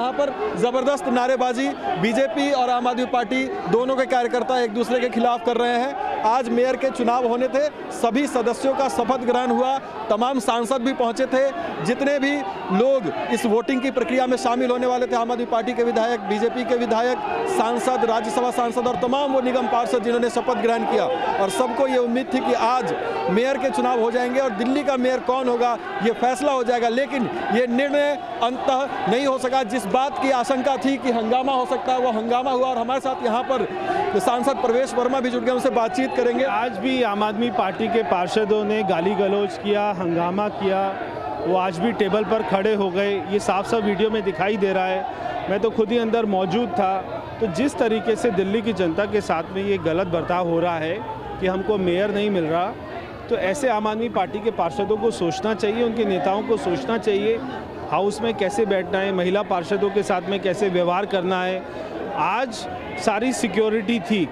यहाँ पर ज़बरदस्त नारेबाजी, बीजेपी और आम आदमी पार्टी दोनों के कार्यकर्ता एक दूसरे के खिलाफ कर रहे हैं। आज मेयर के चुनाव होने थे, सभी सदस्यों का शपथ ग्रहण हुआ, तमाम सांसद भी पहुँचे थे, जितने भी लोग इस वोटिंग की प्रक्रिया में शामिल होने वाले थे, आम आदमी पार्टी के विधायक, बीजेपी के विधायक, सांसद, राज्यसभा सांसद और तमाम वो निगम पार्षद जिन्होंने शपथ ग्रहण किया। और सबको ये उम्मीद थी कि आज मेयर के चुनाव हो जाएँगे और दिल्ली का मेयर कौन होगा, ये फैसला हो जाएगा, लेकिन ये निर्णय अंत नहीं हो सका। जिस बात की आशंका थी कि हंगामा हो सकता है, वो हंगामा हुआ और हमारे साथ यहाँ पर सांसद प्रवेश वर्मा भी जुड़ गए, उनसे बातचीत करेंगे। आज भी आम आदमी पार्टी के पार्षदों ने गाली गलौज किया, हंगामा किया, वो आज भी टेबल पर खड़े हो गए। ये साफ़ साफ़ वीडियो में दिखाई दे रहा है। मैं तो खुद ही अंदर मौजूद था। तो जिस तरीके से दिल्ली की जनता के साथ में ये गलत बर्ताव हो रहा है कि हमको मेयर नहीं मिल रहा तो ऐसे आम आदमी पार्टी के पार्षदों को सोचना चाहिए, उनके नेताओं को सोचना चाहिए, हाउस में कैसे बैठना है, महिला पार्षदों के साथ में कैसे व्यवहार करना है। आज सारी सिक्योरिटी थी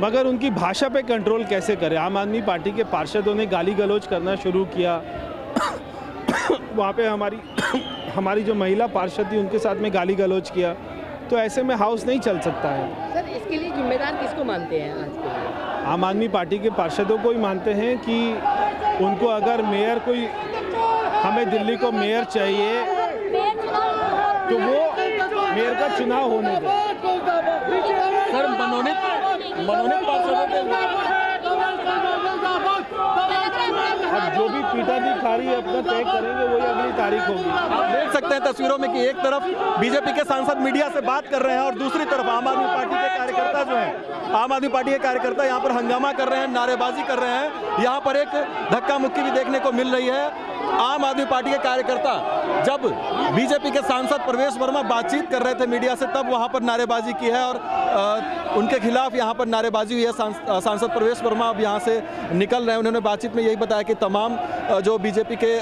मगर उनकी भाषा पे कंट्रोल कैसे करें? आम आदमी पार्टी के पार्षदों ने गाली गलौज करना शुरू किया। वहाँ पे हमारी हमारी जो महिला पार्षद थी उनके साथ में गाली गलौज किया। तो ऐसे में हाउस नहीं चल सकता है। सर इसके लिए जिम्मेदार किसको मानते हैं आज के लिए? आम आदमी पार्टी के पार्षदों को ही मानते हैं कि उनको अगर मेयर कोई हमें दिल्ली को मेयर चाहिए तो वो मेयर का चुनाव होने दें। मनोनीत पार्षदों अब जो भी पीठाधिकारी अपना तय करेंगे वही अगली तारीख होगी। आप देख सकते हैं तस्वीरों में कि एक तरफ़ बीजेपी के सांसद मीडिया से बात कर रहे हैं और दूसरी तरफ़ आम आदमी पार्टी के कार्यकर्ता जो हैं आम आदमी पार्टी के कार्यकर्ता यहाँ पर हंगामा कर रहे हैं नारेबाजी कर रहे हैं। यहाँ पर एक धक्का मुक्की भी देखने को मिल रही है। आम आदमी पार्टी के कार्यकर्ता जब बीजेपी के सांसद प्रवेश वर्मा बातचीत कर रहे थे मीडिया से, तब वहाँ पर नारेबाजी की है और उनके खिलाफ यहाँ पर नारेबाजी हुई है। सांसद प्रवेश वर्मा अब यहाँ से निकल रहे हैं। उन्होंने बातचीत में यही बताया कि तमाम जो बीजेपी के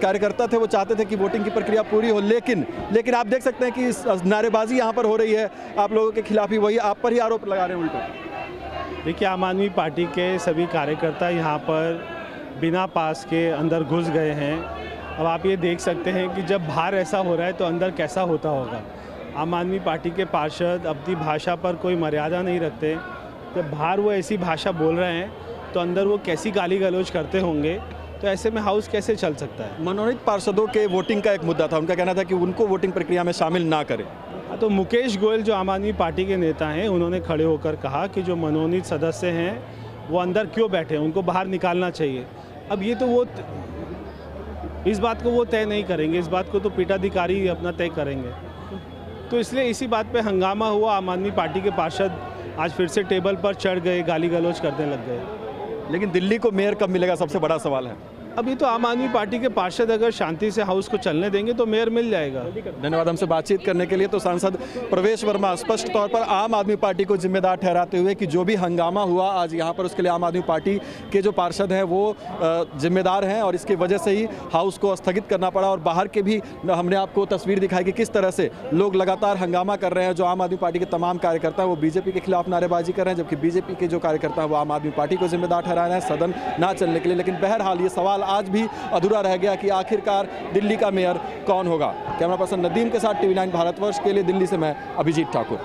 कार्यकर्ता थे वो चाहते थे कि वोटिंग की प्रक्रिया पूरी हो, लेकिन लेकिन आप देख सकते हैं कि नारेबाजी यहाँ पर हो रही है। आप लोगों के खिलाफ ही वही, आप पर ही आरोप लगा रहे हैं उल्टा। देखिए, आम आदमी पार्टी के सभी कार्यकर्ता यहाँ पर बिना पास के अंदर घुस गए हैं। अब आप ये देख सकते हैं कि जब बाहर ऐसा हो रहा है तो अंदर कैसा होता होगा। आम आदमी पार्टी के पार्षद अपनी भाषा पर कोई मर्यादा नहीं रखते। जब बाहर वो ऐसी भाषा बोल रहे हैं तो अंदर वो कैसी गाली गलौज करते होंगे? तो ऐसे में हाउस कैसे चल सकता है? मनोनीत पार्षदों के वोटिंग का एक मुद्दा था। उनका कहना था कि उनको वोटिंग प्रक्रिया में शामिल ना करें। हाँ, तो मुकेश गोयल जो आम आदमी पार्टी के नेता हैं उन्होंने खड़े होकर कहा कि जो मनोनीत सदस्य हैं वो अंदर क्यों बैठे हैं? उनको बाहर निकालना चाहिए। अब ये तो वो इस बात को वो तय नहीं करेंगे, इस बात को तो पीठाधिकारी अपना तय करेंगे। तो इसलिए इसी बात पे हंगामा हुआ, आम आदमी पार्टी के पार्षद आज फिर से टेबल पर चढ़ गए, गाली गलौज करने लग गए। लेकिन दिल्ली को मेयर कब मिलेगा? सबसे बड़ा सवाल है। ये तो आम आदमी पार्टी के पार्षद अगर शांति से हाउस को चलने देंगे तो मेयर मिल जाएगा। धन्यवाद हमसे बातचीत करने के लिए। तो सांसद प्रवेश वर्मा, स्पष्ट तौर पर आम आदमी पार्टी को जिम्मेदार ठहराते हुए कि जो भी हंगामा हुआ आज यहाँ पर उसके लिए आम आदमी पार्टी के जो पार्षद हैं वो जिम्मेदार हैं और इसकी वजह से ही हाउस को स्थगित करना पड़ा और बाहर के भी हमने आपको तस्वीर दिखाई कि किस तरह से लोग लगातार हंगामा कर रहे हैं। जो आम आदमी पार्टी के तमाम कार्यकर्ता हैं, वो बीजेपी के खिलाफ नारेबाजी कर रहे हैं, जबकि बीजेपी के जो कार्यकर्ता हैं, वो आम आदमी पार्टी को जिम्मेदार ठहरा रहे हैं सदन ना चलने के लिए। लेकिन बहरहाल ये सवाल आज भी अधूरा रह गया कि आखिरकार दिल्ली का मेयर कौन होगा? कैमरा पर्सन नदीम के साथ टीवी नाइन भारतवर्ष के लिए दिल्ली से मैं अभिजीत ठाकुर।